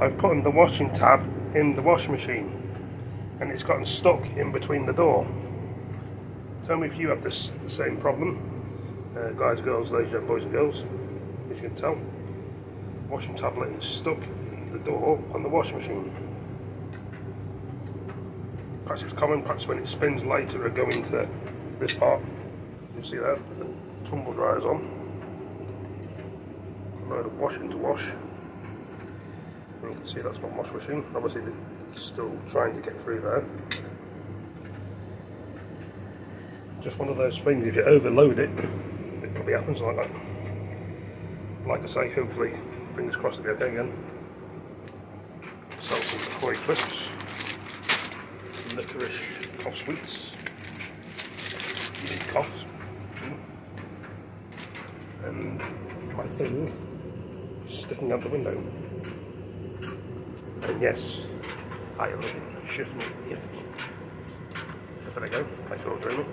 I've put in the washing tab in the washing machine and it's gotten stuck in between the door. Tell me if you have this the same problem. Uh, guys, girls, ladies, and boys and girls, as you can tell. Washing tablet is stuck in the door on the washing machine. Perhaps it's common, perhaps when it spins later it'll go into this part. You see that? The tumble dryer's on. A load of washing to wash. You can see that's not wash machine. Obviously it's still trying to get through there. Just one of those things, if you overload it, it probably happens like that. Like I say, hopefully, fingers crossed it'll be okay again. Sell some Ahoy crisps, licorice cough sweets, easy cough, hmm. and my thing hmm, sticking out the window. Yes, I am looking shift me here. There we go, thanks for ordering